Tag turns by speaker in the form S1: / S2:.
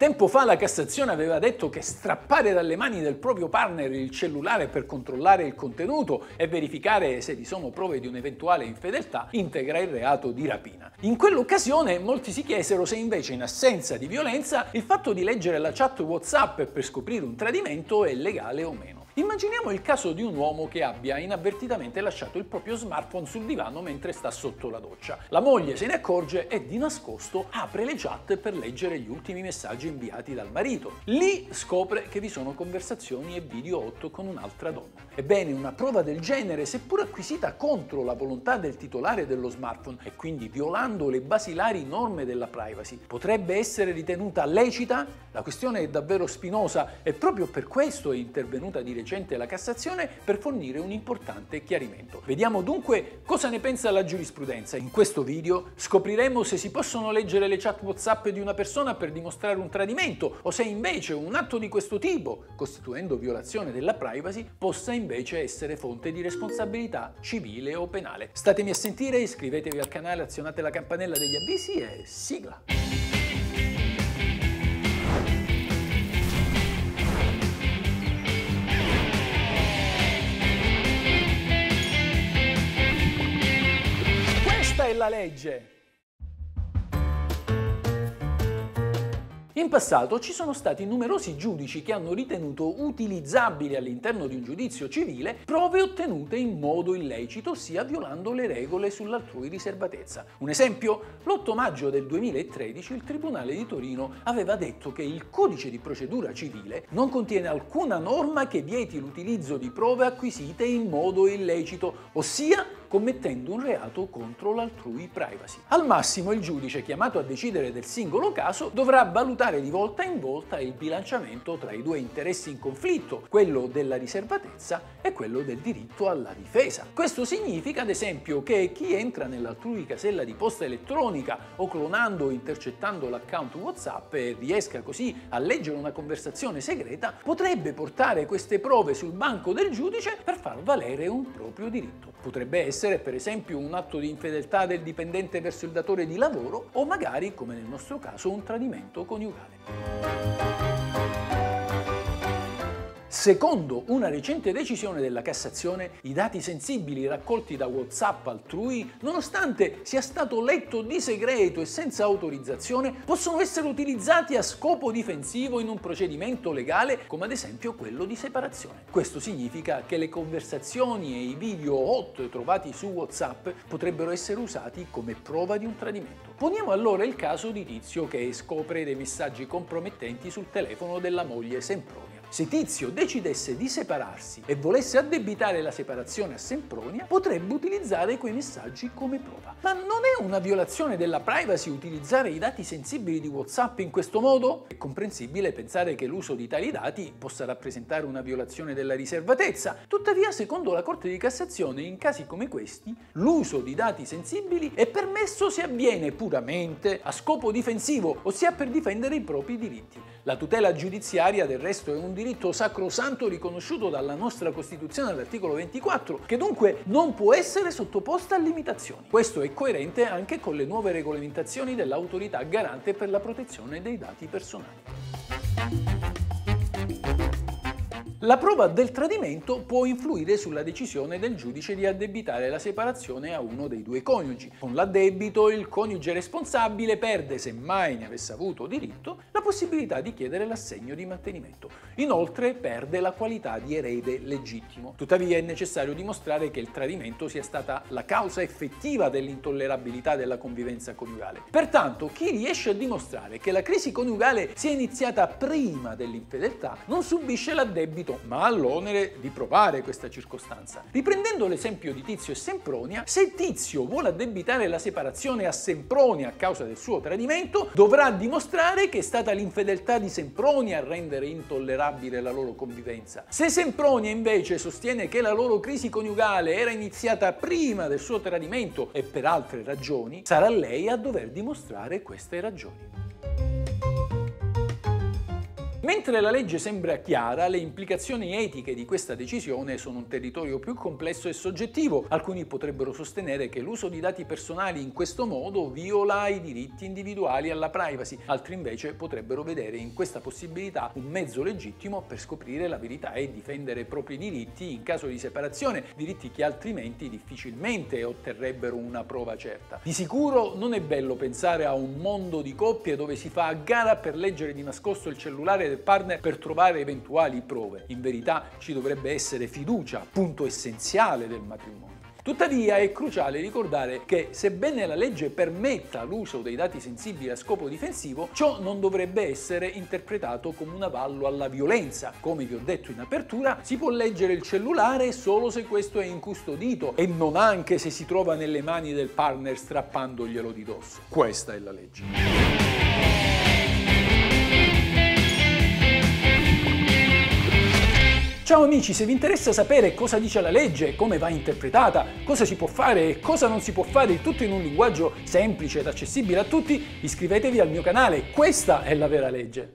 S1: Tempo fa la Cassazione aveva detto che strappare dalle mani del proprio partner il cellulare per controllare il contenuto e verificare se vi sono prove di un'eventuale infedeltà integra il reato di rapina. In quell'occasione molti si chiesero se invece in assenza di violenza il fatto di leggere la chat WhatsApp per scoprire un tradimento è legale o meno. Immaginiamo il caso di un uomo che abbia inavvertitamente lasciato il proprio smartphone sul divano mentre sta sotto la doccia. La moglie se ne accorge e di nascosto apre le chat per leggere gli ultimi messaggi inviati dal marito. Lì scopre che vi sono conversazioni e video hot con un'altra donna. Ebbene, una prova del genere, seppur acquisita contro la volontà del titolare dello smartphone e quindi violando le basilari norme della privacy, potrebbe essere ritenuta lecita? La questione è davvero spinosa e proprio per questo è intervenuta di recente la Cassazione per fornire un importante chiarimento. Vediamo dunque cosa ne pensa la giurisprudenza. In questo video scopriremo se si possono leggere le chat WhatsApp di una persona per dimostrare un tradimento o se invece un atto di questo tipo, costituendo violazione della privacy, possa invece essere fonte di responsabilità civile o penale. Statemi a sentire, iscrivetevi al canale, azionate la campanella degli avvisi e sigla! Questa è la legge! In passato ci sono stati numerosi giudici che hanno ritenuto utilizzabili all'interno di un giudizio civile prove ottenute in modo illecito, ossia violando le regole sull'altrui riservatezza. Un esempio? L'8 maggio del 2013 il Tribunale di Torino aveva detto che il codice di procedura civile non contiene alcuna norma che vieti l'utilizzo di prove acquisite in modo illecito, ossia commettendo un reato contro l'altrui privacy. Al massimo il giudice chiamato a decidere del singolo caso dovrà valutare di volta in volta il bilanciamento tra i due interessi in conflitto, quello della riservatezza e quello del diritto alla difesa. Questo significa ad esempio che chi entra nell'altrui casella di posta elettronica o clonando o intercettando l'account WhatsApp e riesca così a leggere una conversazione segreta potrebbe portare queste prove sul banco del giudice per far valere un proprio diritto. Potrebbe essere essere per esempio un atto di infedeltà del dipendente verso il datore di lavoro o magari, come nel nostro caso, un tradimento coniugale. Secondo una recente decisione della Cassazione, i dati sensibili raccolti da WhatsApp altrui, nonostante sia stato letto di segreto e senza autorizzazione, possono essere utilizzati a scopo difensivo in un procedimento legale, come ad esempio quello di separazione. Questo significa che le conversazioni e i video hot trovati su WhatsApp potrebbero essere usati come prova di un tradimento. Poniamo allora il caso di Tizio che scopre dei messaggi compromettenti sul telefono della moglie Sempronia. Se Tizio decidesse di separarsi e volesse addebitare la separazione a Sempronia, potrebbe utilizzare quei messaggi come prova. Ma non è una violazione della privacy utilizzare i dati sensibili di WhatsApp in questo modo? È comprensibile pensare che l'uso di tali dati possa rappresentare una violazione della riservatezza. Tuttavia, secondo la Corte di Cassazione, in casi come questi, l'uso di dati sensibili è permesso se avviene puramente a scopo difensivo, ossia per difendere i propri diritti. La tutela giudiziaria del resto è un diritto sacrosanto riconosciuto dalla nostra Costituzione all'articolo 24, che dunque non può essere sottoposta a limitazioni. Questo è coerente anche con le nuove regolamentazioni dell'autorità garante per la protezione dei dati personali. La prova del tradimento può influire sulla decisione del giudice di addebitare la separazione a uno dei due coniugi. Con l'addebito il coniuge responsabile perde, se mai ne avesse avuto diritto, la possibilità di chiedere l'assegno di mantenimento. Inoltre perde la qualità di erede legittimo. Tuttavia è necessario dimostrare che il tradimento sia stata la causa effettiva dell'intollerabilità della convivenza coniugale. Pertanto chi riesce a dimostrare che la crisi coniugale sia iniziata prima dell'infedeltà non subisce l'addebito diritto, ma ha l'onere di provare questa circostanza. Riprendendo l'esempio di Tizio e Sempronia, se Tizio vuole addebitare la separazione a Sempronia a causa del suo tradimento, dovrà dimostrare che è stata l'infedeltà di Sempronia a rendere intollerabile la loro convivenza. Se Sempronia invece sostiene che la loro crisi coniugale era iniziata prima del suo tradimento e per altre ragioni, sarà lei a dover dimostrare queste ragioni. Mentre la legge sembra chiara, le implicazioni etiche di questa decisione sono un territorio più complesso e soggettivo. Alcuni potrebbero sostenere che l'uso di dati personali in questo modo viola i diritti individuali alla privacy, altri invece potrebbero vedere in questa possibilità un mezzo legittimo per scoprire la verità e difendere i propri diritti in caso di separazione, diritti che altrimenti difficilmente otterrebbero una prova certa. Di sicuro non è bello pensare a un mondo di coppie dove si fa a gara per leggere di nascosto il cellulare del partner per trovare eventuali prove. In verità ci dovrebbe essere fiducia, punto essenziale del matrimonio. Tuttavia è cruciale ricordare che sebbene la legge permetta l'uso dei dati sensibili a scopo difensivo, ciò non dovrebbe essere interpretato come un avallo alla violenza. Come vi ho detto in apertura, si può leggere il cellulare solo se questo è incustodito e non anche se si trova nelle mani del partner strappandoglielo di dosso. Questa è la legge. Ciao amici, se vi interessa sapere cosa dice la legge, come va interpretata, cosa si può fare e cosa non si può fare, il tutto in un linguaggio semplice ed accessibile a tutti, iscrivetevi al mio canale, questa è la vera legge.